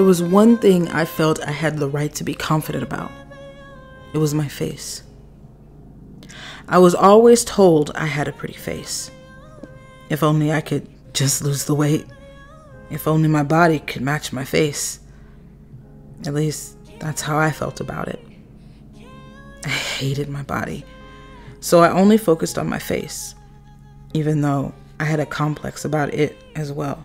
was one thing I felt I had the right to be confident about it was my face. I was always told I had a pretty face. If only I could just lose the weight. If only my body could match my face. At least that's how I felt about it. I hated my body. So I only focused on my face, even though I had a complex about it as well.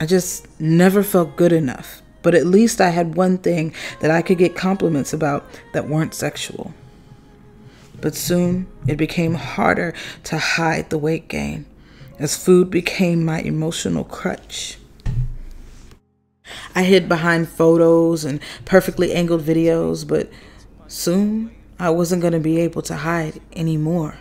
I just never felt good enough, but at least I had one thing that I could get compliments about that weren't sexual. But soon it became harder to hide the weight gain as food became my emotional crutch. I hid behind photos and perfectly angled videos, but soon I wasn't going to be able to hide anymore.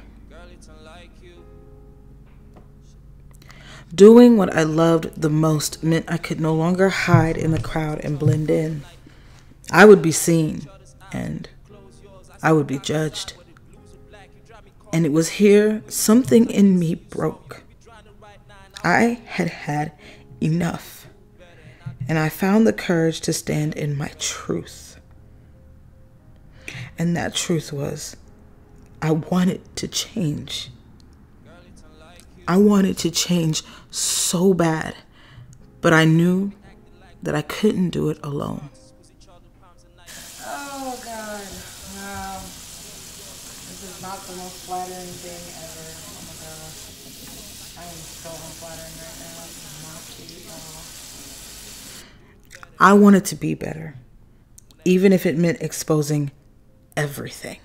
Doing what I loved the most meant I could no longer hide in the crowd and blend in. I would be seen and I would be judged. And it was here something in me broke. I had had enough. And I found the courage to stand in my truth. And that truth was I wanted to change. I wanted to change so bad, but I knew that I couldn't do it alone. Oh God! Wow, this is not the most flattering thing ever. Oh my gosh, I am so unflattering right now. Not cute, y'all. I wanted to be better, even if it meant exposing everything.